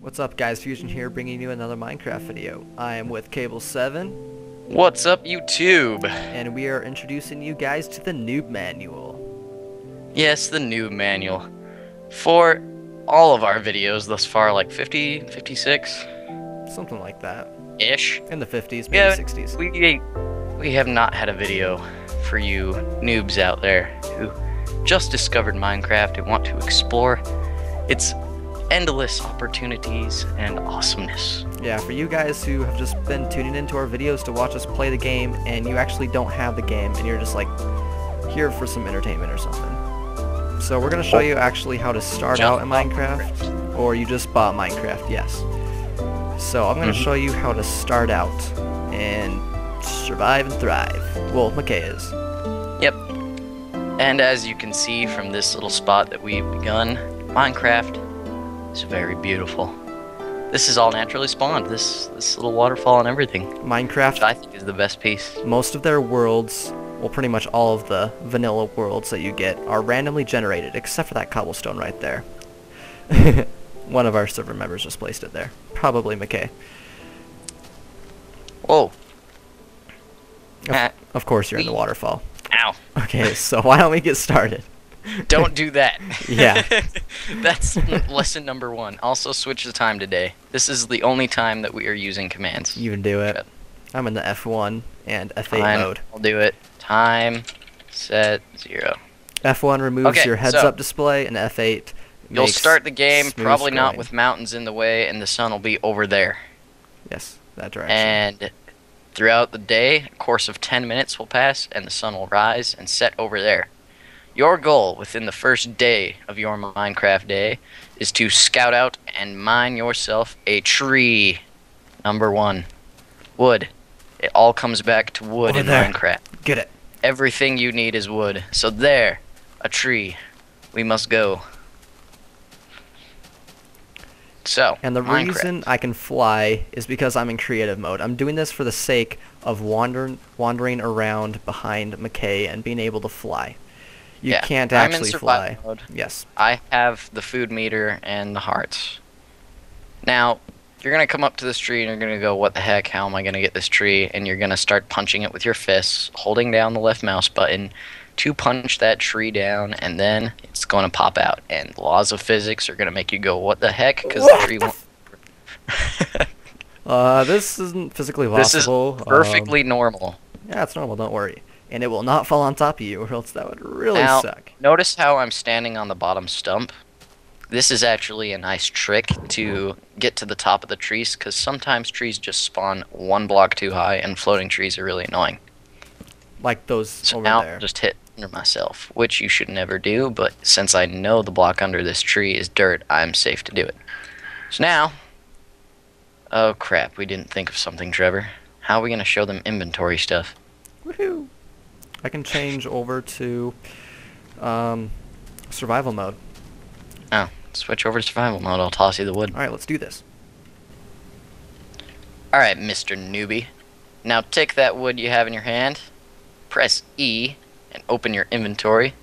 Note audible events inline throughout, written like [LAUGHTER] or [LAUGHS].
What's up guys, Fusion here bringing you another Minecraft video. I am with Cable7 What's up, YouTube? and we are introducing you guys to the noob manual. Yes, the new manual. For all of our videos thus far, like 50, 56 Something like that. ish, In the 50s, maybe Yeah, 60s. we we have not had a video for you noobs out there who just discovered Minecraft and want to explore its endless opportunities and awesomeness. Yeah, for you guys who have just been tuning into our videos to watch us play the game and you actually don't have the game and you're just like here for some entertainment or something. So we're going to show you actually how to start out in Jump Minecraft or you just bought Minecraft, yes. So I'm going to Mhm. show you how to start out and survive and thrive. Well, McKay is. Yep. And as you can see from this little spot that we've begun, Minecraft is very beautiful. This is all naturally spawned. This this little waterfall and everything, Minecraft I think is the best piece. most of their worlds, well, pretty much all of the vanilla worlds that you get are randomly generated, except for that cobblestone right there. [LAUGHS] One of our server members just placed it there. Probably McKay. Whoa! Of, of course, you're in the waterfall. ow! [LAUGHS] Okay, so why don't we get started? Don't do that. [LAUGHS] Yeah. [LAUGHS] That's lesson number one. Also, switch the time today. This is the only time that we are using commands. You can do it. I'm in the F1 and F8 Time, mode. I'll do it. Time, set, zero. F1 removes Okay, your heads so- up display, and F8 You'll start the game probably not with mountains in the way, and the sun will be over there. Yes, that direction. And throughout the day, a course of 10 minutes will pass, and the sun will rise and set over there. Your goal within the first day of your Minecraft day is to scout out and mine yourself a tree. Number one, wood. It all comes back to wood Over in there. Minecraft. Get it. Everything you need is wood. So there, a tree. We must go. So, And the Minecraft. reason I can fly is because I'm in creative mode. I'm doing this for the sake of wandering wandering around behind McKay and being able to fly. You Yeah, can't actually fly. mode. Yes. I have the food meter and the hearts. Now, you're gonna come up to this tree and you're gonna go, "What the heck? How am I gonna get this tree?" And you're gonna start punching it with your fists, holding down the left mouse button to punch that tree down, and then it's gonna pop out. And laws of physics are gonna make you go, "What the heck?" Because the tree won't. [LAUGHS] Uh, this isn't physically possible. This is possible. Um, perfectly normal. yeah, it's normal. Don't worry. And it will not fall on top of you, or else that would really Now- suck. Notice how I'm standing on the bottom stump. This is actually a nice trick to get to the top of the trees, because sometimes trees just spawn one block too high, and floating trees are really annoying. Like those So over now there. Just hit under myself, which you should never do, but since I know the block under this tree is dirt, I'm safe to do it. So now, oh crap, we didn't think of something, Trevor. How are we going to show them inventory stuff? Woohoo! I can change over to um, survival mode. Oh, switch over to survival mode, I'll toss you the wood. All right, let's do this. Alright, Mr. Newbie. Now take that wood you have in your hand, press E, and open your inventory.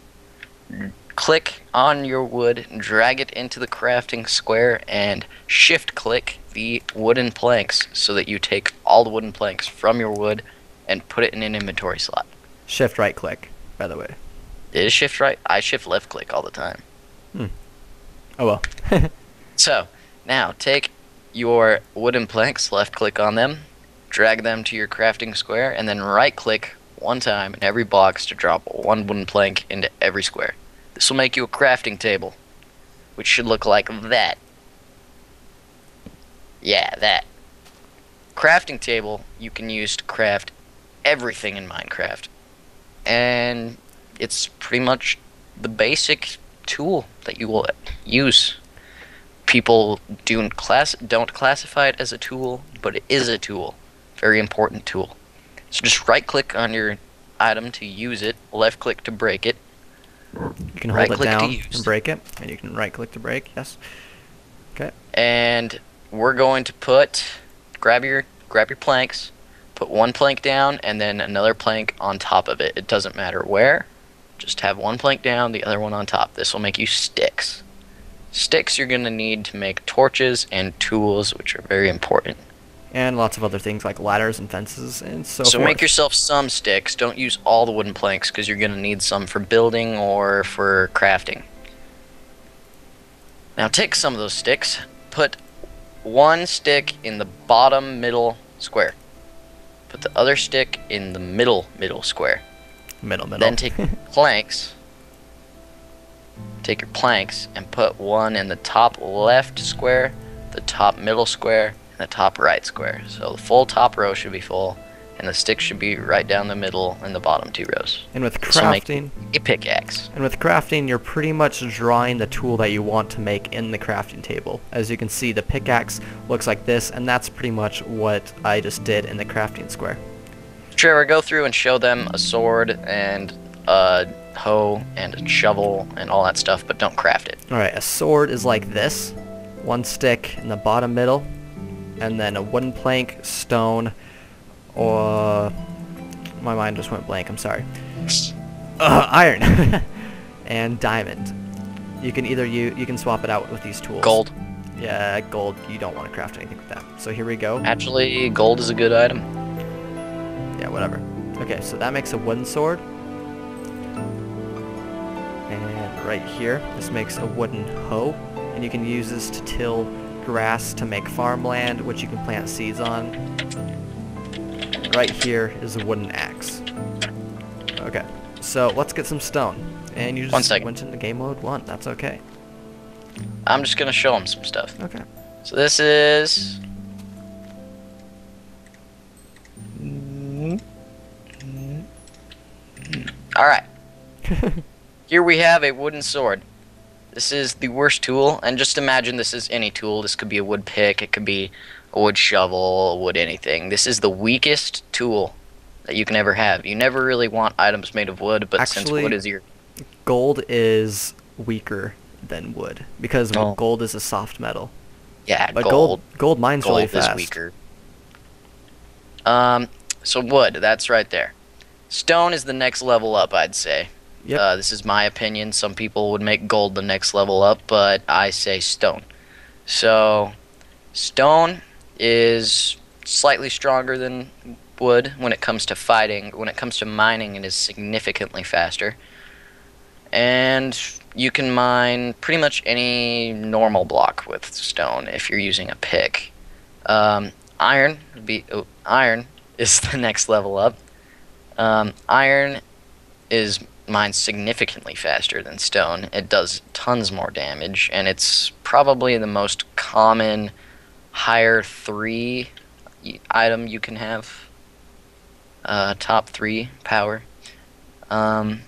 Click on your wood, drag it into the crafting square, and shift click the wooden planks so that you take all the wooden planks from your wood and put it in an inventory slot. Shift right click, by the way. It is shift right? I shift left click all the time. Hmm. Oh well. [LAUGHS] So, now take your wooden planks, left click on them, drag them to your crafting square, and then right click one time in every box to drop one wooden plank into every square. This will make you a crafting table, which should look like that. Yeah, that. Crafting table you can use to craft everything in Minecraft. And it's pretty much the basic tool that you will use people don't class don't classify it as a tool, but it is a tool. Very important tool. So just right click on your item to use it, left click to break it. You can hold it down and break it, and you can right click to break. Yes. Okay. And we're going to put grab your grab your planks, put one plank down and then another plank on top of it. It doesn't matter where. Just have one plank down, the other one on top. This will make you sticks. Sticks you're gonna need to make torches and tools, which are very important. And lots of other things like ladders and fences and so, So forth. make yourself some sticks. Don't use all the wooden planks because you're gonna need some for building or for crafting. Now take some of those sticks, put one stick in the bottom middle square. Put the other stick in the middle middle square. middle middle. Then take [LAUGHS] planks. Take your planks and put one in the top left square, the top middle square, and the top right square. So the full top row should be full, and the stick should be right down the middle in the bottom two rows. and with crafting, A pickaxe. and with crafting, you're pretty much drawing the tool that you want to make in the crafting table. As you can see, the pickaxe looks like this, and that's pretty much what I just did in the crafting square. Trevor, go through and show them a sword and a hoe and a shovel and all that stuff, but don't craft it. Alright, a sword is like this. One stick in the bottom middle, and then a wooden plank, stone, or... My mind just went blank, I'm sorry. Uh, iron. [LAUGHS] and diamond. You can either you you can swap it out with these tools. Gold. Yeah, gold. You don't want to craft anything with that. So here we go. Actually, gold is a good item. Yeah, whatever. Okay, so that makes a wooden sword. And right here, this makes a wooden hoe. And you can use this to till grass to make farmland, which you can plant seeds on. Right here is a wooden axe. Okay, so let's get some stone. And you just went into game mode one. That's okay. I'm just gonna show him some stuff. Okay. So this is All right. [LAUGHS] Here we have a wooden sword. This is the worst tool, and just imagine this is any tool. This could be a wood pick, it could be a wood shovel, a wood anything. This is the weakest tool that you can ever have. You never really want items made of wood, but since wood is your Gold is weaker than wood because Oh. gold is a soft metal. yeah But gold, gold gold mines gold really is fast. weaker. Um, so wood, that's right there. Stone is the next level up, I'd say. Yep. Uh, this is my opinion. Some people would make gold the next level up, but I say stone. So, stone is slightly stronger than wood when it comes to fighting. When it comes to mining, it is significantly faster. And you can mine pretty much any normal block with stone if you're using a pick. Um, iron be oh, iron [LAUGHS] is the next level up. Um, iron is mined significantly faster than stone. It does tons more damage, and it's probably the most common higher three item you can have. Uh, top three power. Um,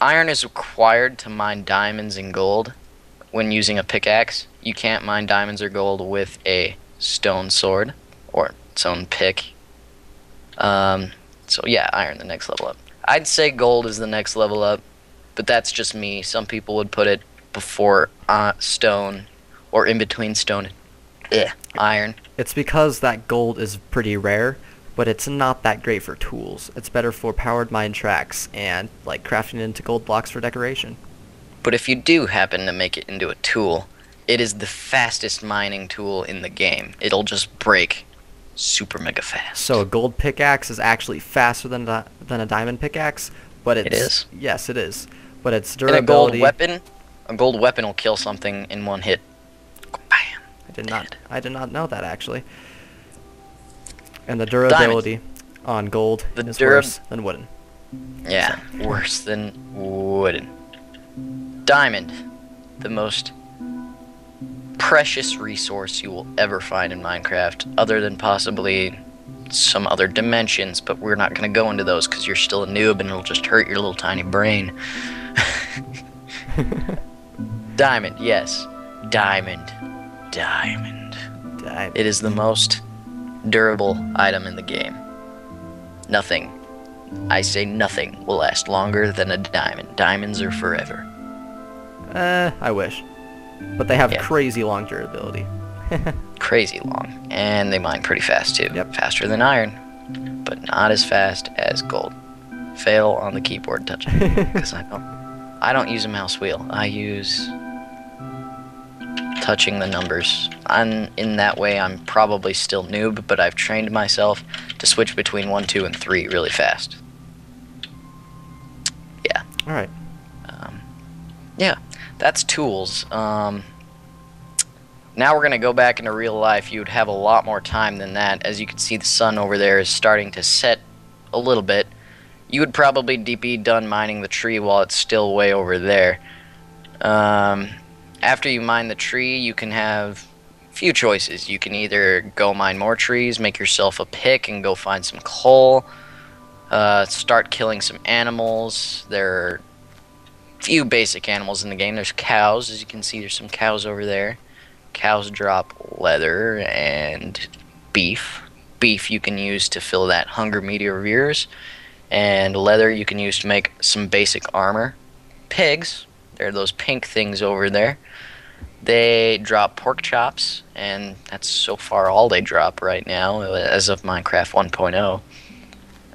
iron is required to mine diamonds and gold when using a pickaxe. You can't mine diamonds or gold with a stone sword or stone pick. Um, so yeah, iron the next level up. I'd say gold is the next level up, but that's just me. Some people would put it before uh, stone or in between stone and eh, iron. It's because that gold is pretty rare, but it's not that great for tools. It's better for powered mine tracks and like crafting into gold blocks for decoration. But if you do happen to make it into a tool, it is the fastest mining tool in the game. It'll just break super mega fast. So a gold pickaxe is actually faster than a, than a diamond pickaxe, but it's It is? Yes, it is. But its durability. and a gold weapon, a gold weapon will kill something in one hit. I did not. I did not know that actually. And the durability on gold The is worse than wooden. Yeah, worse than wooden. Diamond, the most precious resource you will ever find in Minecraft, other than possibly some other dimensions, but we're not going to go into those because you're still a noob and it'll just hurt your little tiny brain. [LAUGHS] [LAUGHS] Diamond, yes. Diamond. Diamond. Diamond. It is the most durable item in the game. Nothing, I say nothing, will last longer than a diamond. Diamonds are forever. Uh, I wish. But they have Yeah. crazy long durability. [LAUGHS] Crazy long. And they mine pretty fast too. Yep. Faster than iron, but not as fast as gold. Fail on the keyboard touching. [LAUGHS] Because I don't I don't use a mouse wheel. I use touching the numbers. I'm, in that way, I'm probably still noob, but I've trained myself to switch between 1, 2, and 3 really fast. Yeah. Alright. Um, yeah, that's tools. Um, now we're going to go back into real life. You'd have a lot more time than that. As you can see, the sun over there is starting to set a little bit. You would probably be done mining the tree while it's still way over there. Um, after you mine the tree, you can have few choices. You can either go mine more trees, make yourself a pick, and go find some coal. Uh, start killing some animals. There are few basic animals in the game. There's cows, as you can see. There's some cows over there. Cows drop leather and beef. Beef you can use to fill that hunger meter of yours, and leather you can use to make some basic armor. Pigs, they're those pink things over there. They drop pork chops, and that's so far all they drop right now uh, as of Minecraft 1.0.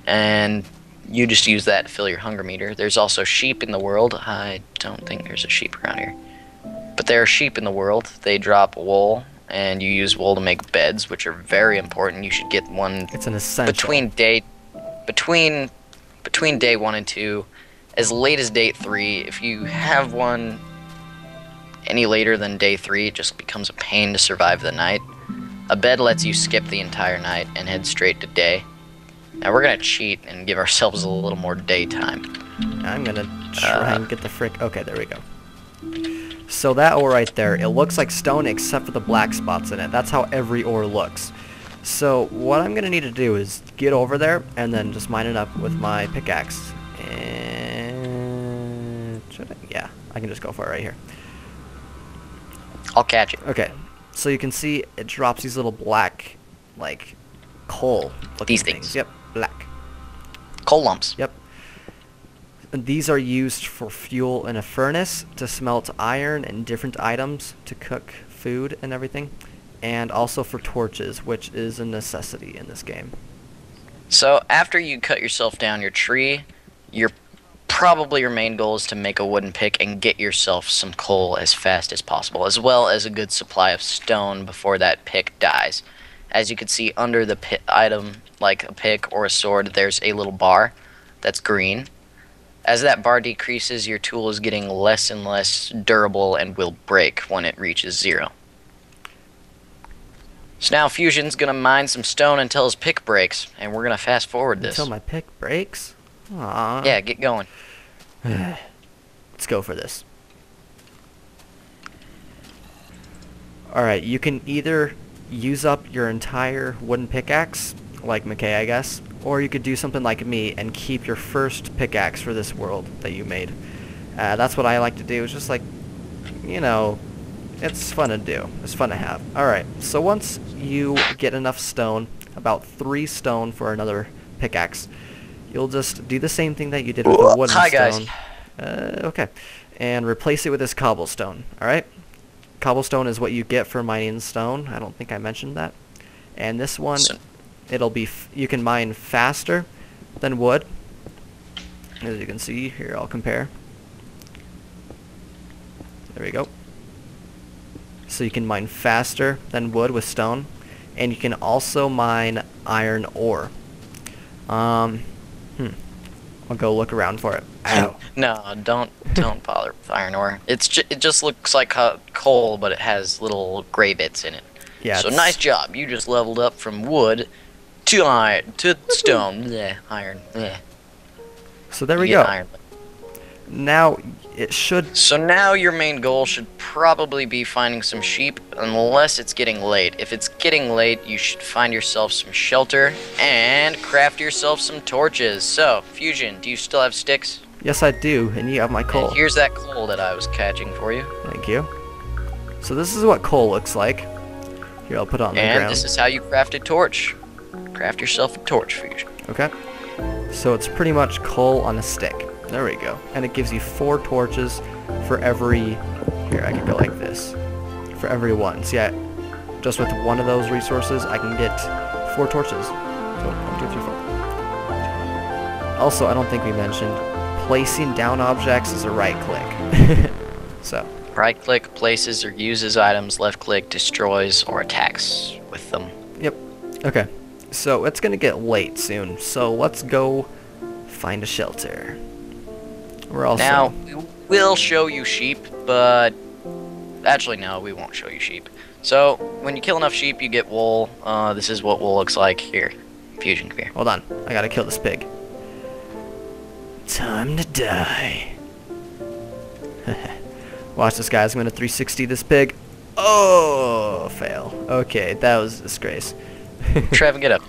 And you just use that to fill your hunger meter. There's also sheep in the world. I don't think there's a sheep around here. But there are sheep in the world. They drop wool, and you use wool to make beds, which are very important. You should get one It's an essential. between day between between day one and two, as late as day three. If you have one any later than day three, it just becomes a pain to survive the night. A bed lets you skip the entire night and head straight to day. Now we're gonna cheat and give ourselves a little more daytime. I'm gonna try Uh, and get the frick. Okay, there we go. So that ore right there, it looks like stone except for the black spots in it. That's how every ore looks. So what I'm gonna need to do is get over there and then just mine it up with my pickaxe. And should I? Yeah, I can just go for it right here. I'll catch it. Okay, so you can see it drops these little black, like, coal. These things. Yep, black. Coal lumps. Yep. And these are used for fuel in a furnace to smelt iron and different items to cook food and everything, and also for torches, which is a necessity in this game. So after you cut yourself down your tree, your probably your main goal is to make a wooden pick and get yourself some coal as fast as possible, as well as a good supply of stone before that pick dies. As you can see under the item, like a pick or a sword, there's a little bar that's green. As that bar decreases, your tool is getting less and less durable and will break when it reaches zero. So now Fusion's gonna mine some stone until his pick breaks, and we're gonna fast forward this. Until my pick breaks. Aww. Yeah, get going. [SIGHS] Let's go for this. Alright, you can either use up your entire wooden pickaxe, like McKay I guess, or you could do something like me and keep your first pickaxe for this world that you made. Uh, that's what I like to do, it's just like, you know, it's fun to do. It's fun to have. Alright, so once you get enough stone, about three stone for another pickaxe, you'll just do the same thing that you did with the wooden Hi, guys. stone. Uh, okay. And replace it with this cobblestone. Alright? Cobblestone is what you get for mining stone. I don't think I mentioned that. And this one, So- it'll be, f- you can mine faster than wood. As you can see, here I'll compare. There we go. So you can mine faster than wood with stone. And you can also mine iron ore. Um. I'll go look around for it. Ow. No, don't don't bother with iron ore. It's ju- it just looks like coal, but it has little gray bits in it. Yeah. so it's- nice job. You just leveled up from wood to iron to stone. Yeah, iron. Yeah. So there You we get go. iron. Now it should. So now your main goal should probably be finding some sheep, unless it's getting late. If it's getting late, you should find yourself some shelter and craft yourself some torches. So, Fusion, do you still have sticks? Yes, I do, and you have my coal. And here's that coal that I was catching for you. Thank you. So this is what coal looks like. Here, I'll put it on the ground. And this is how you craft a torch. Craft yourself a torch, Fusion. Okay. So it's pretty much coal on a stick. There we go. And it gives you four torches for every... Here, I can go like this. For every one. So yeah, just with one of those resources, I can get four torches. So, one, two, three, four. Also, I don't think we mentioned, placing down objects is a right click. [LAUGHS] so, Right click places or uses items, left click destroys or attacks with them. Yep. Okay, so it's gonna get late soon, so let's go find a shelter. We're also Now, we will show you sheep, but actually no, we won't show you sheep. So, when you kill enough sheep, you get wool. Uh, this is what wool looks like here. Fusion, come here. hold on. I gotta kill this pig. Time to die. [LAUGHS] Watch this, guys. I'm gonna 360 this pig. Oh, fail. Okay, that was a disgrace. [LAUGHS] Trevin, get up.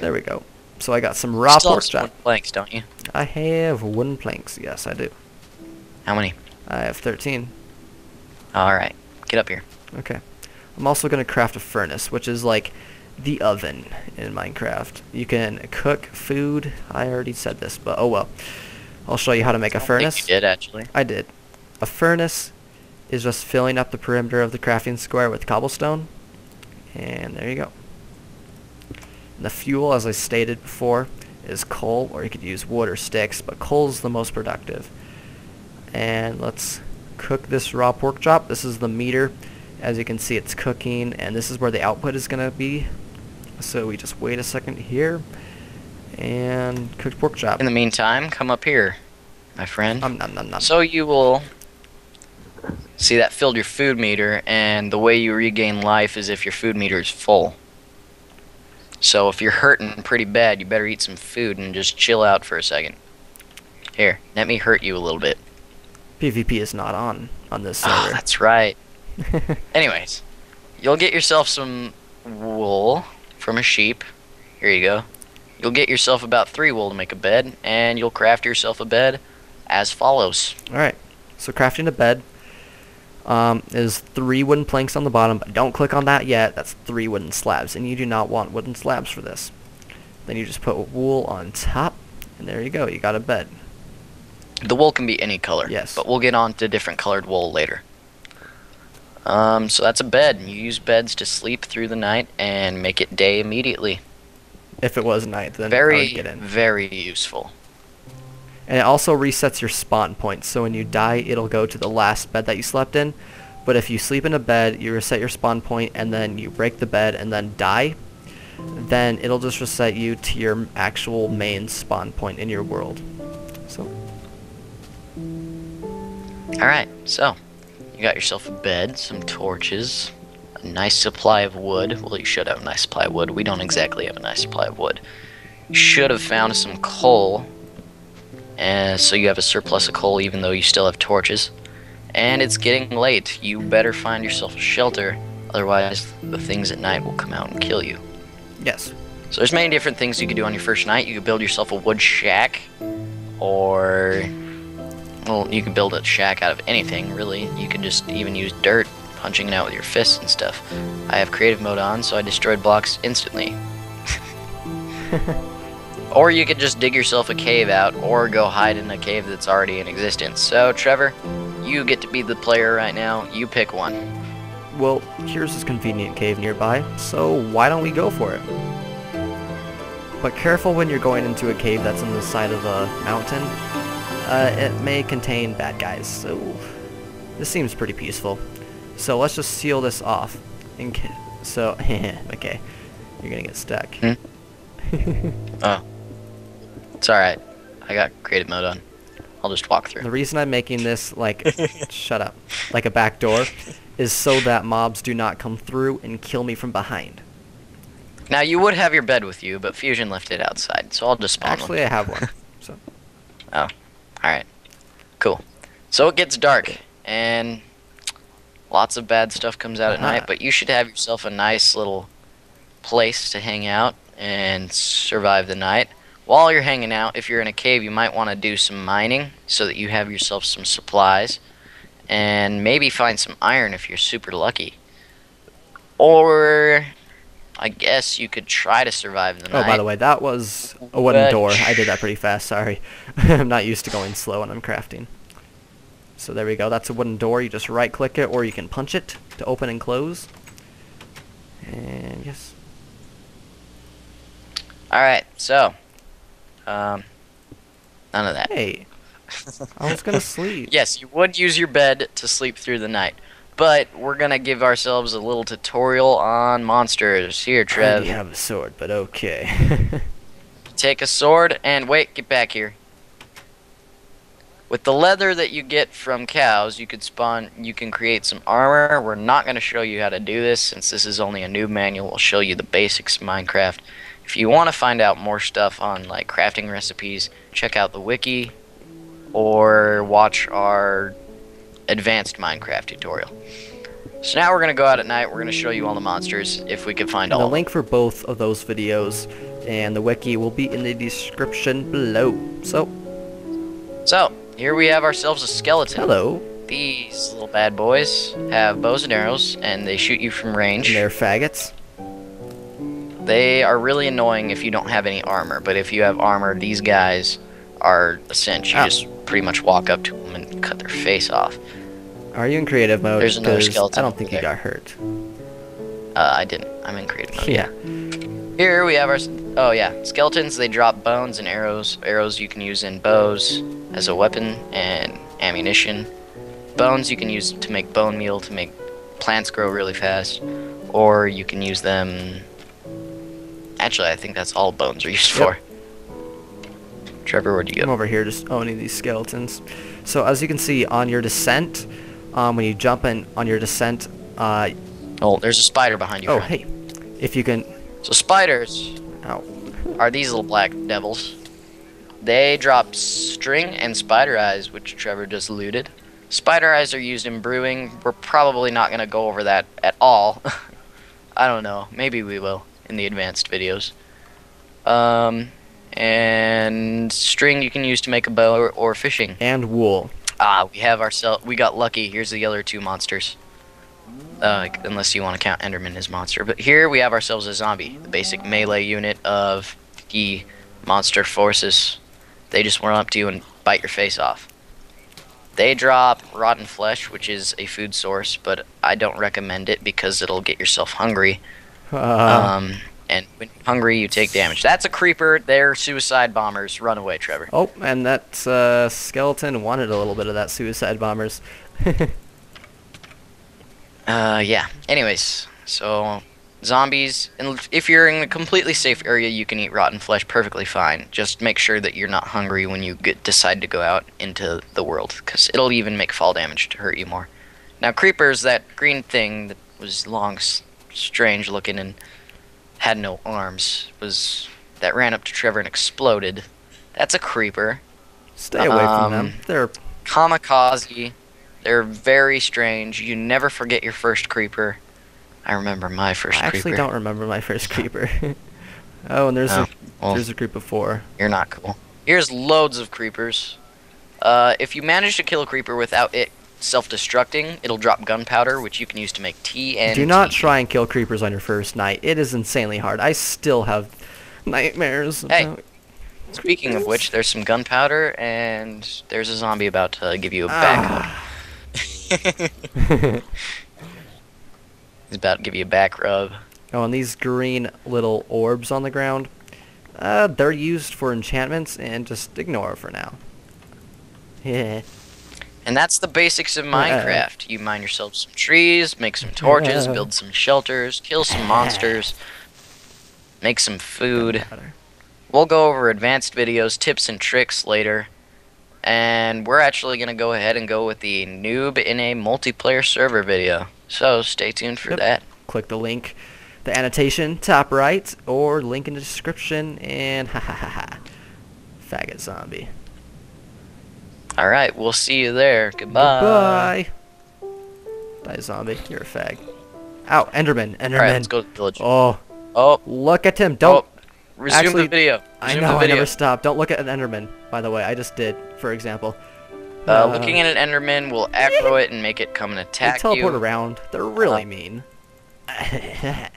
There we go. So I got some raw Still pork chop. planks, don't you? I have wooden planks. Yes, I do. How many? I have 13. Alright, get up here. Okay. I'm also going to craft a furnace, which is like the oven in Minecraft. You can cook food. I already said this, but oh well. I'll show you how to make a furnace. You did, actually. I did. A furnace is just filling up the perimeter of the crafting square with cobblestone. And there you go. And the fuel, as I stated before, is coal, or you could use wood or sticks, but coal's the most productive. And let's cook this raw pork chop. This is the meter. As you can see, it's cooking, and this is where the output is going to be. So we just wait a second here, and cooked pork chop. In the meantime, come up here, my friend. Um, nom, nom, nom. So you will see that filled your food meter, and the way you regain life is if your food meter is full. So if you're hurting pretty bad, you better eat some food and just chill out for a second. Here, let me hurt you a little bit. PvP is not on on this Oh, server. that's right. [LAUGHS] Anyways, you'll get yourself some wool from a sheep. Here you go. You'll get yourself about three wool to make a bed, and you'll craft yourself a bed as follows. All right. So crafting a bed um, is three wooden planks on the bottom, but don't click on that yet. That's three wooden slabs, and you do not want wooden slabs for this. Then you just put wool on top, and there you go. You got a bed. The wool can be any color. Yes. But we'll get on to different colored wool later. Um, so that's a bed. You use beds to sleep through the night and make it day immediately. If it was night, then Very, get in. very useful. And it also resets your spawn point. So when you die, it'll go to the last bed that you slept in. But if you sleep in a bed, you reset your spawn point, and then you break the bed and then die, then it'll just reset you to your actual main spawn point in your world. So Alright, so you got yourself a bed, some torches, a nice supply of wood. Well, you should have a nice supply of wood. We don't exactly have a nice supply of wood. You should have found some coal, and so you have a surplus of coal even though you still have torches. And it's getting late. You better find yourself a shelter, otherwise the things at night will come out and kill you. yes, So there's many different things you could do on your first night. You could build yourself a wood shack, or well, you can build a shack out of anything really. You can just even use dirt, punching it out with your fists and stuff. I have creative mode on, so I destroyed blocks instantly. [LAUGHS] or you could just dig yourself a cave out, or go hide in a cave that's already in existence. So Trevor, you get to be the player right now. You pick one. well, here's this convenient cave nearby, so why don't we go for it? But careful when you're going into a cave that's on the side of a mountain. Uh, it may contain bad guys, so this seems pretty peaceful. So let's just seal this off. In so, [LAUGHS] okay, you're gonna get stuck. Hmm? [LAUGHS] Oh, it's all right. I got creative mode on. I'll just walk through. The reason I'm making this like, [LAUGHS] shut up, like a back door, is so that mobs do not come through and kill me from behind. Now you would have your bed with you, but Fusion left it outside, so I'll just spawn Actually, I have one. So, one. All right, cool. So it gets dark, and lots of bad stuff comes out at Uh-huh. night. But you should have yourself a nice little place to hang out and survive the night. While you're hanging out, if you're in a cave, you might want to do some mining so that you have yourself some supplies, and maybe find some iron if you're super lucky. Or I guess you could try to survive the oh, night. Oh, by the way, that was a wooden But- door. I [LAUGHS] did that pretty fast. Sorry, [LAUGHS] I'm not used to going slow when I'm crafting. So there we go. That's a wooden door. You just right-click it, or you can punch it to open and close. And yes. All right, so um, none of that. Hey, I was gonna [LAUGHS] sleep. Yes, you would use your bed to sleep through the night. But we're gonna give ourselves a little tutorial on monsters. Here, I already have a sword, but okay. [LAUGHS] Take a sword and wait, get back here. With the leather that you get from cows, you could spawn you can create some armor. We're not gonna show you how to do this since this is only a new manual. We'll show you the basics of Minecraft. If you want to find out more stuff on like crafting recipes, check out the wiki or watch our advanced Minecraft tutorial. So now we're gonna go out at night. We're gonna show you all the monsters if we can find And all. the link for both of those videos and the wiki will be in the description below. So, So here we have ourselves a skeleton. hello. These little bad boys have bows and arrows, and they shoot you from And range. they're faggots. They are really annoying if you don't have any armor, but if you have armor, these guys are a cinch. You Ow. just pretty much walk up to them and cut their face off. Are you in creative mode? There's another skeleton I don't think you got hurt. Uh, I didn't. I'm in creative mode. Yeah. Here we have our. Oh yeah, skeletons. They drop bones and arrows. Arrows you can use in bows as a weapon and ammunition. Bones you can use to make bone meal to make plants grow really fast, or you can use them. Actually, I think that's all bones are used Yep. for. Trevor, where'd you I'm over here just owning these skeletons. So as you can see on your descent, um, when you jump in on your descent, uh, Oh, there's a spider behind you. oh friend. hey, if you can, So spiders ow, are these little black devils. They drop string and spider eyes, which Trevor just looted. Spider eyes are used in brewing. We're probably not going to go over that at all. [LAUGHS] I don't know. Maybe we will in the advanced videos. Um, and string you can use to make a bow or, or fishing. and wool. Ah, we have ourselves. We got lucky. Here's the other two monsters. Uh, unless you want to count Enderman as monster, but here we have ourselves a zombie, the basic melee unit of the monster forces. They just run up to you and bite your face off. They drop rotten flesh, which is a food source, but I don't recommend it because it'll get yourself hungry. Uh, [LAUGHS] Um, and when you're hungry, you take damage. That's a creeper. They're suicide bombers. Run away, Trevor. oh, and that uh, skeleton wanted a little bit of that suicide bombers. [LAUGHS] Uh, yeah. Anyways, so zombies, and if you're in a completely safe area, you can eat rotten flesh perfectly fine. Just make sure that you're not hungry when you get, decide to go out into the world, because it'll even make fall damage to hurt you more. Now, creepers, that green thing that was long, s- strange looking, and had no arms, was that ran up to Trevor and exploded. That's a creeper. Stay away from them. Um, They're kamikaze. They're very strange. You never forget your first creeper. I remember my first I actually creeper. don't remember my first creeper. [LAUGHS] oh, and there's Oh, a well. there's a group of four. You're not cool. Here's loads of creepers. Uh, if you manage to kill a creeper without it self-destructing, it'll drop gunpowder, which you can use to make TNT. Do not try and kill creepers on your first night. It is insanely hard. I still have nightmares. Hey. about Speaking of which, there's some gunpowder, and there's a zombie about to give you a Ah. back hug. [LAUGHS] He's about to give you a back rub. oh, and these green little orbs on the ground, uh, they're used for enchantments, and just ignore for now. Yeah. [LAUGHS] And that's the basics of Uh, Minecraft. You mine yourself some trees, make some torches, Uh. build some shelters, kill some [LAUGHS] monsters, make some food. We'll go over advanced videos, tips and tricks later. And we're actually going to go ahead and go with the noob in a multiplayer server video. So stay tuned for Yep. that. Click the link, the annotation top right, or link in the description, and ha ha ha ha. Faggot zombie. Alright, we'll see you there. Goodbye. Bye. Die zombie. You're a fag. Ow, Enderman. Enderman. Alright, let's go to the village. Oh, Oh, look at him. Don't. resume actually, the video. I know, the I never stopped. Don't look at an Enderman, by the way. I just did, for example. Uh, looking at an Enderman will aggro it and make it come and attack They teleport you. around. They're really Uh, mean. [LAUGHS]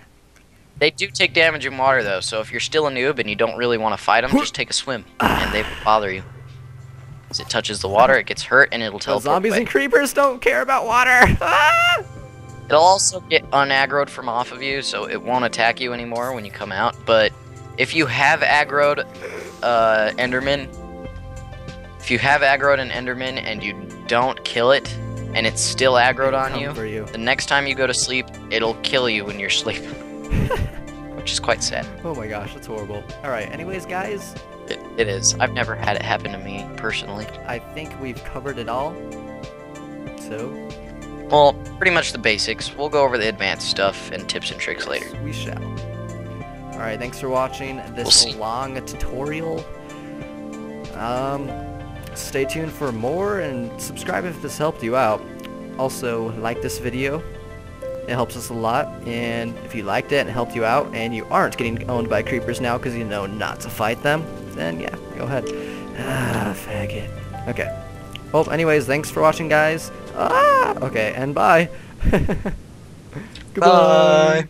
They do take damage in water though, so if you're still a noob and you don't really want to fight them, just take a swim, and they will bother you. As it touches the water, it gets hurt, and it'll The teleport zombies away. and creepers don't care about water. Ah! [LAUGHS] It'll also get unaggroed from off of you, so it won't attack you anymore when you come out. But if you have aggroed uh, Enderman, If you have aggroed an Enderman and you don't kill it, and it's still aggroed on you, you. the next time you go to sleep, it'll kill you when you're [LAUGHS] sleeping. [LAUGHS] Which is quite sad. Oh my gosh, that's horrible. Alright, anyways, guys, It, it is. I've never had it happen to me personally. I think we've covered it all. So, Well, pretty much the basics. We'll go over the advanced stuff and tips and tricks later. we shall. Alright, thanks for watching this see. long tutorial. Um, stay tuned for more and subscribe if this helped you out. Also, like this video. It helps us a lot. And if you liked it and helped you out and you aren't getting owned by creepers now because you know not to fight them, then yeah, go ahead. Ah, faggot. Okay. Well, anyways, thanks for watching, guys. Ah, okay, and bye. [LAUGHS] Goodbye. Bye.